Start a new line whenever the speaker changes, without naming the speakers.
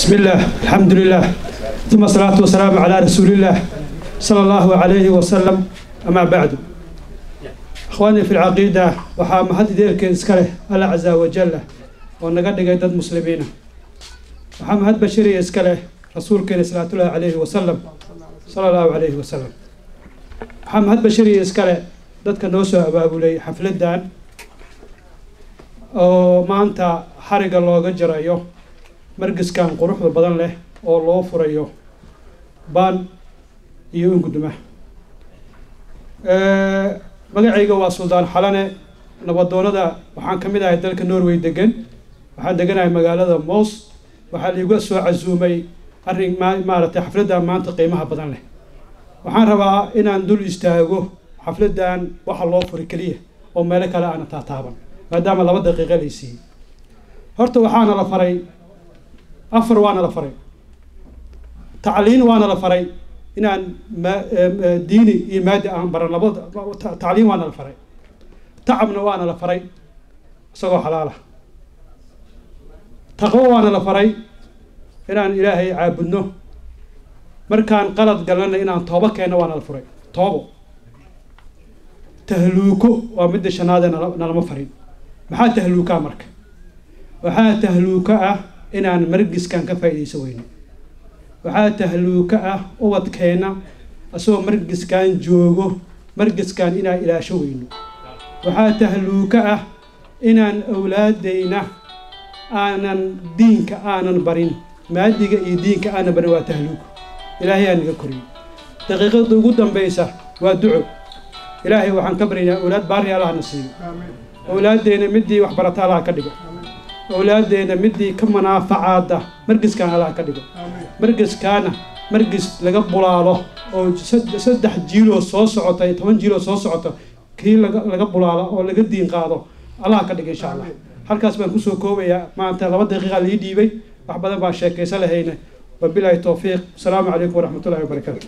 بسم الله الحمد لله ثم الصلاة والسلام على رسول الله صلى الله عليه وسلم أما بعد إخواني في العقيدة وحام هاد ديرك إسكاله الله عز وجل ونقد قيد المسلمين وحام هاد بشري إسكاله رسول كان صلى الله عليه وسلم صلى الله عليه وسلم وحام هاد بشري إسكاله dadka noo soo abaabulay xafladan oo maanta xariga looga jarayo margiskan quruxda badan leh oo loo furayo baan iyo unguduma magacayga waa suldaan xalane nabadoonada waxaan ka mid ahay dalka norway degan waxaan deganahay magaalada moos. Waxaa liiga soo casuumay arrin maaragtay xafladdan maanta qiimaha badan leh. Waxaan rabaa inaan dul istaago xafladdan waxa loo furay keliya oo meelo kale aana taataaban maadaama laba daqiiqa lay siiyey horta waxaana la faray afar waana la faray. Tacliin waana la faray. Inaan diini iyo maadi aan baran labada tacliin waana la faray. Tacabna waana la faray. Isagoo xalaala taqwo waana la faray. Inaan ilaahay caabudno. Markaan qalad galnana inaan toobo keenno waana la furay. Toobo. Tahluuko waa midda shanaadee nalama farin. Maxaa tahluukaa marka? Waxaa tahluuka ah inaan margiskan ka faa'iidaysa weyno waxaa tahluuka ah ubadkeenna asagoo margiskan joogo margiskan inaan ilaasho weyno waxaa tahluuka ah inaan awlaadayna aanan diinka aanan barin maadiga iyo diinka aanan barin waa tahluuko ilaahay aa naga koriyey daqiiqada ugu dambaysa waa duco. Ilaahay waxaan ka baryaynaa awlaad baari allahna siiyo. Awlaaddeena midii waxbarata allah ka dhigo awlaaddeena midii ka manaafacaada margiskan allah ka dhigo. Margiskaana margis laga bulaalo oo saddex jiiloo soo socota iyo toban jiiloo soo socota kii laga bulaalo oo laga diin qaado allah ka dhigo insha allah halkaas baan ku soo koobayaa maanta laba daqiiqa lii dhiibay wax badan baan sheekaysa lahayna wabilaahi towfiiq asalaamu calaykum waraxmatullahi wabarakaatu